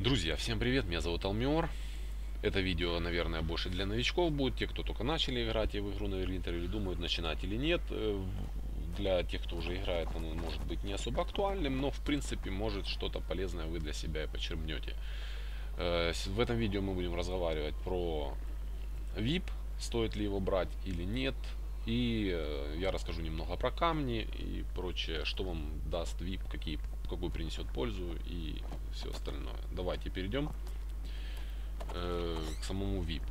Друзья, всем привет, меня зовут Алмиор. Это видео, наверное, больше для новичков будет, те, кто только начали играть в игру на Верлинтер или думают начинать или нет. Э, для тех, кто уже играет, оно может быть не особо актуальным, но в принципе может что-то полезное вы для себя и почерпнете. Э, в этом видео мы будем разговаривать про VIP, стоит ли его брать или нет. И э, я расскажу немного про камни и прочее, что вам даст VIP, какие какую принесет пользу и все остальное. Давайте перейдем э, к самому VIP.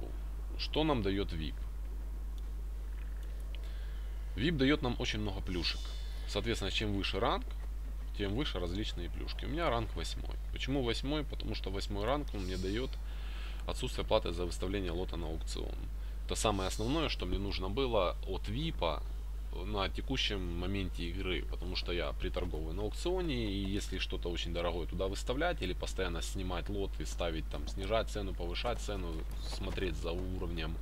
Что нам дает VIP? VIP дает нам очень много плюшек. Соответственно, чем выше ранг, тем выше различные плюшки. У меня ранг 8. Почему 8? Потому что 8 ранг он мне дает отсутствие платы за выставление лота на аукцион. Это самое основное, что мне нужно было от VIP на текущем моменте игры, потому что я приторговый на аукционе, и если что-то очень дорогое туда выставлять, или постоянно снимать лот и ставить там, снижать цену, повышать цену, смотреть за уровнем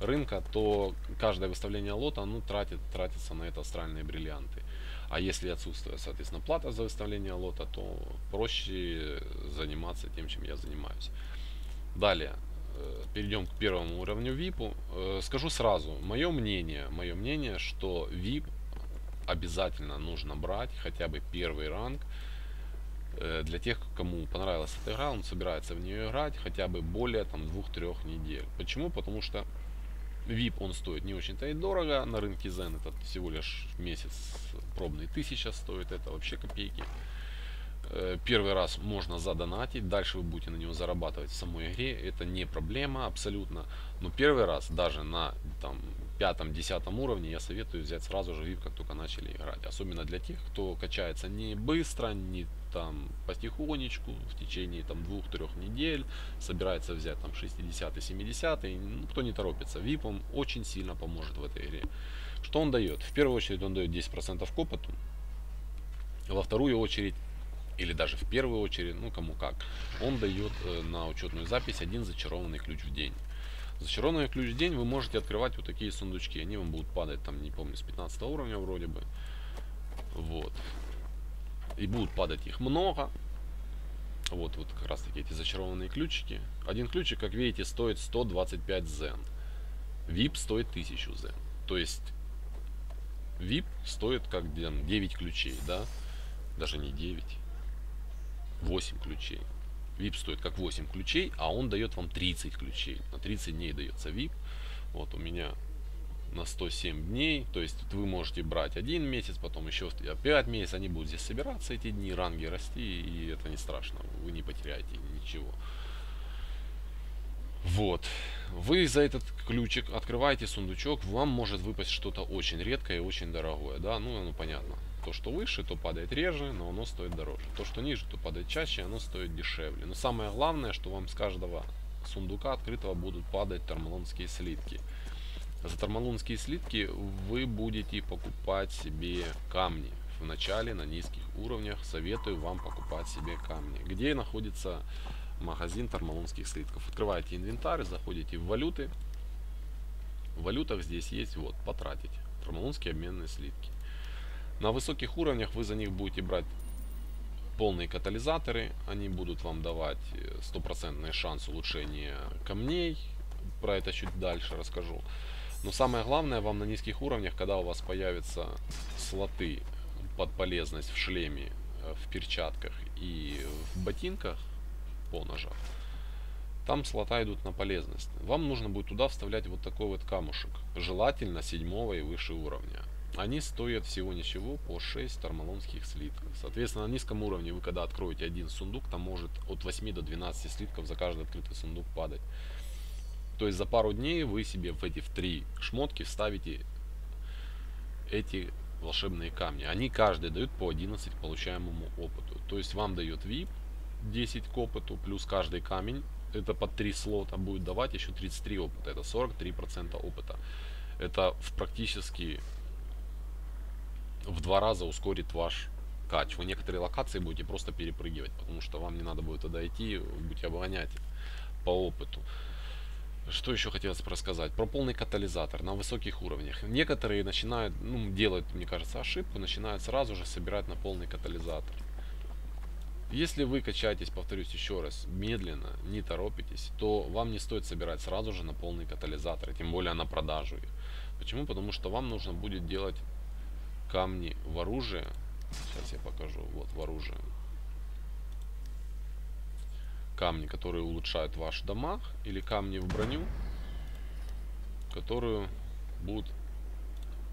рынка, то каждое выставление лота, ну, тратит, тратится на это астральные бриллианты. А если отсутствует, соответственно, плата за выставление лота, то проще заниматься тем, чем я занимаюсь. Далее, перейдем к первому уровню VIP. Э, скажу сразу, мое мнение, мое мнение, что VIP обязательно нужно брать хотя бы первый ранг э, для тех, кому понравилась эта игра, он собирается в нее играть хотя бы более там двух-трех недель. Почему? Потому что VIP он стоит не очень-то и дорого, на рынке Zen это всего лишь месяц пробный тысяча стоит, это вообще копейки. Э, первый раз можно задонатить, дальше вы будете на него зарабатывать в самой игре, это не проблема абсолютно. Но первый раз, даже на там, пятом-десятом уровне, я советую взять сразу же VIP, как только начали играть. Особенно для тех, кто качается не быстро, не там потихонечку, в течение там двух-трех недель, собирается взять там 60 70 ну, кто не торопится. VIP он очень сильно поможет в этой игре. Что он дает? В первую очередь он дает 10% к опыту. Во вторую очередь или даже в первую очередь, ну кому как, он дает э, на учетную запись один зачарованный ключ в день. Зачарованный ключ в день вы можете открывать вот такие сундучки. Они вам будут падать, там, не помню, с 15 уровня вроде бы. Вот. И будут падать их много. Вот, вот как раз таки эти зачарованные ключики. Один ключик, как видите, стоит 125 зен. VIP стоит 1000 зен. То есть VIP стоит как 9 ключей, да? Даже не 9. 8 ключей. VIP стоит как 8 ключей, а он дает вам 30 ключей. На 30 дней дается VIP. Вот у меня на 107 дней. То есть вы можете брать один месяц, потом еще 5 месяцев. Они будут здесь собираться эти дни, ранги расти, и это не страшно. Вы не потеряете ничего. Вот. Вы за этот ключик открываете сундучок, вам может выпасть что-то очень редкое и очень дорогое. Да, ну, ну понятно. То, что выше, то падает реже, но оно стоит дороже. То, что ниже, то падает чаще, оно стоит дешевле. Но самое главное, что вам с каждого сундука открытого будут падать тормалонские слитки. За тормалонские слитки вы будете покупать себе камни. В начале на низких уровнях советую вам покупать себе камни. Где находится магазин тормалонских слитков? Открываете инвентарь, заходите в валюты. В валютах здесь есть вот потратить. Тормалонские обменные слитки. На высоких уровнях вы за них будете брать полные катализаторы. Они будут вам давать э, стопроцентный шанс улучшения камней. Про это чуть дальше расскажу. Но самое главное, вам на низких уровнях, когда у вас появятся слоты под полезность в шлеме, э, в перчатках и в ботинках по ножах, там слота идут на полезность. Вам нужно будет туда вставлять вот такой вот камушек. Желательно седьмого и выше уровня. Они стоят всего ничего по 6 тормалонских слитков. Соответственно, на низком уровне вы когда откроете один сундук, там может от 8 до 12 слитков за каждый открытый сундук падать. То есть за пару дней вы себе в эти в три шмотки вставите эти волшебные камни. Они каждый дают по 11 к получаемому опыту. То есть вам дает VIP 10 к опыту, плюс каждый камень, это под 3 слота будет давать еще 33 опыта. Это 43% опыта. Это в практически в два раза ускорит ваш кач. Вы некоторые локации будете просто перепрыгивать, потому что вам не надо будет туда идти, будете обгонять по опыту. Что еще хотелось бы рассказать? Про полный катализатор на высоких уровнях. Некоторые начинают, ну, делают, мне кажется, ошибку, начинают сразу же собирать на полный катализатор. Если вы качаетесь, повторюсь еще раз, медленно, не торопитесь, то вам не стоит собирать сразу же на полный катализатор, тем более на продажу их. Почему? Потому что вам нужно будет делать камни в оружие. Сейчас я покажу. Вот в оружие. Камни, которые улучшают ваш дамаг, или камни в броню, которую будут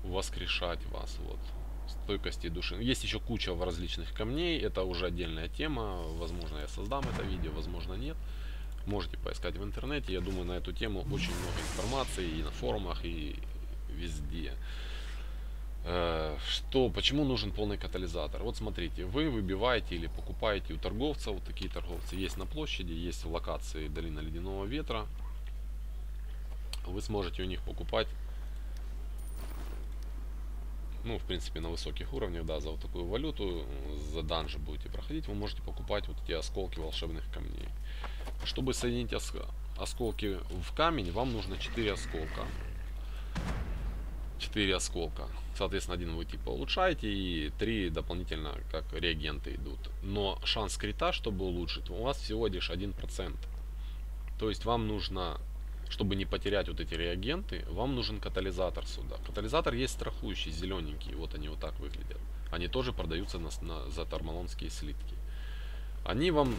воскрешать вас. Вот стойкости души. Есть еще куча различных камней, это уже отдельная тема, возможно я создам это видео, возможно нет. Можете поискать в интернете, я думаю на эту тему очень много информации и на форумах, и везде. Э, что, почему нужен полный катализатор? Вот смотрите, вы выбиваете или покупаете у торговца, вот такие торговцы есть на площади, есть в локации Долина Ледяного Ветра. Вы сможете у них покупать ну, в принципе, на высоких уровнях, да, за вот такую валюту, за данжи будете проходить, вы можете покупать вот эти осколки волшебных камней. Чтобы соединить ос осколки в камень, вам нужно 4 осколка. 4 осколка. Соответственно, один вы типа улучшаете, и 3 дополнительно как реагенты идут. Но шанс крита, чтобы улучшить, у вас всего лишь 1%. То есть вам нужно чтобы не потерять вот эти реагенты, вам нужен катализатор сюда. Катализатор есть страхующий, зелененький, вот они вот так выглядят. Они тоже продаются на, на, за тормалонские слитки. Они вам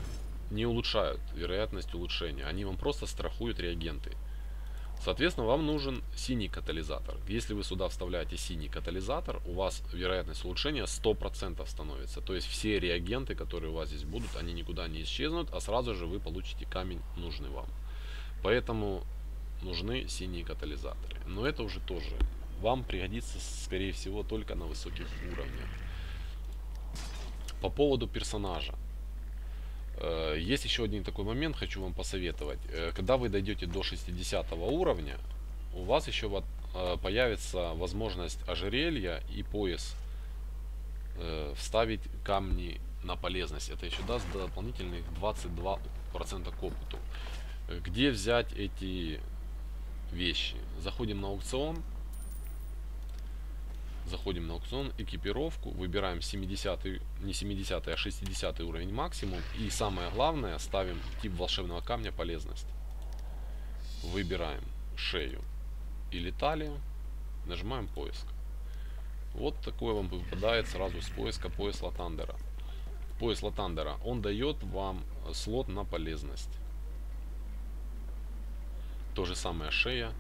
не улучшают вероятность улучшения, они вам просто страхуют реагенты. Соответственно, вам нужен синий катализатор. Если вы сюда вставляете синий катализатор, у вас вероятность улучшения 100% становится. То есть все реагенты, которые у вас здесь будут, они никуда не исчезнут, а сразу же вы получите камень нужный вам. Поэтому нужны синие катализаторы. Но это уже тоже вам пригодится, скорее всего, только на высоких уровнях. По поводу персонажа. Э, есть еще один такой момент, хочу вам посоветовать. Э, когда вы дойдете до 60 уровня, у вас еще э, появится возможность ожерелья и пояс вставить камни на полезность. Это еще даст дополнительных 22% к опыту. Где взять эти вещи. Заходим на аукцион. Заходим на аукцион, экипировку, выбираем 70, не 70, а 60 уровень максимум. И самое главное, ставим тип волшебного камня полезность. Выбираем шею или талию, нажимаем поиск. Вот такое вам выпадает сразу с поиска пояс Латандера. Пояс Латандера, он дает вам слот на полезность. То же самое шея.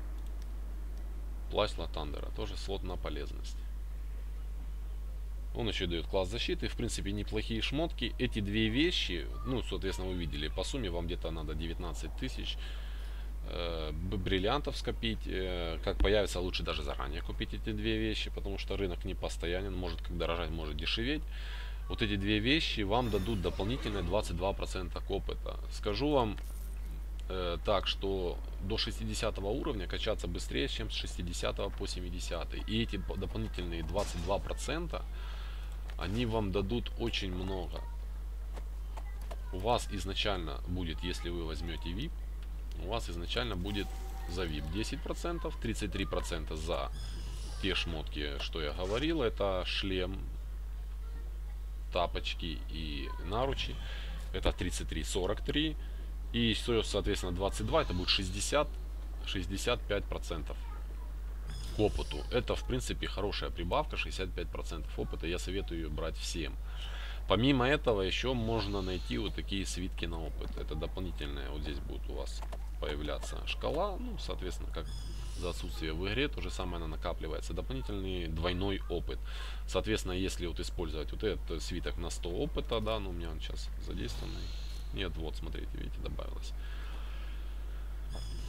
Плащ Латандера. Тоже слот на полезность. Он еще дает класс защиты. В принципе, неплохие шмотки. Эти две вещи, ну, соответственно, вы видели, по сумме вам где-то надо 19 тысяч э, бриллиантов скопить. Э, как появится, лучше даже заранее купить эти две вещи, потому что рынок не постоянен. Может как дорожать, может дешеветь. Вот эти две вещи вам дадут дополнительные 22% опыта. Скажу вам, э, так, что до 60 уровня качаться быстрее, чем с 60 по 70. И эти дополнительные 22%, они вам дадут очень много. У вас изначально будет, если вы возьмете VIP, у вас изначально будет за VIP 10%, 33% за те шмотки, что я говорил, это шлем, тапочки и наручи. Это 33, 43. И соответственно, 22, это будет 60, 65% к опыту. Это, в принципе, хорошая прибавка, 65% опыта. Я советую ее брать всем. Помимо этого, еще можно найти вот такие свитки на опыт. Это дополнительная, вот здесь будет у вас появляться шкала. Ну, соответственно, как за отсутствие в игре, то же самое она накапливается. Дополнительный двойной опыт. Соответственно, если вот использовать вот этот свиток на 100 опыта, да, ну у меня он сейчас задействованный нет, вот, смотрите, видите, добавилось.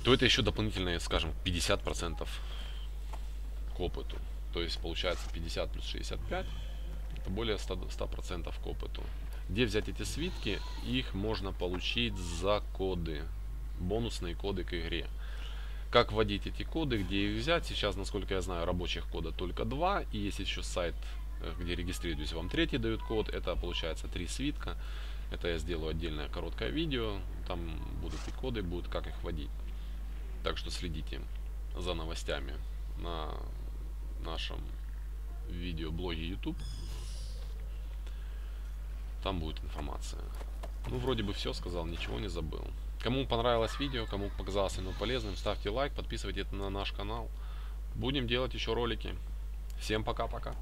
То это еще дополнительные, скажем, 50% к опыту. То есть получается 50 плюс 65, это более 100%, 100 к опыту. Где взять эти свитки? Их можно получить за коды, бонусные коды к игре. Как вводить эти коды, где их взять? Сейчас, насколько я знаю, рабочих кода только два. И есть еще сайт, э, где регистрируетесь, вам третий дают код. Это получается три свитка. Это я сделаю отдельное короткое видео. Там будут и коды, будут как их вводить. Так что следите за новостями на нашем видеоблоге YouTube. Там будет информация. Ну, вроде бы все сказал, ничего не забыл. Кому понравилось видео, кому показалось оно полезным, ставьте лайк, подписывайтесь на наш канал. Будем делать еще ролики. Всем пока-пока.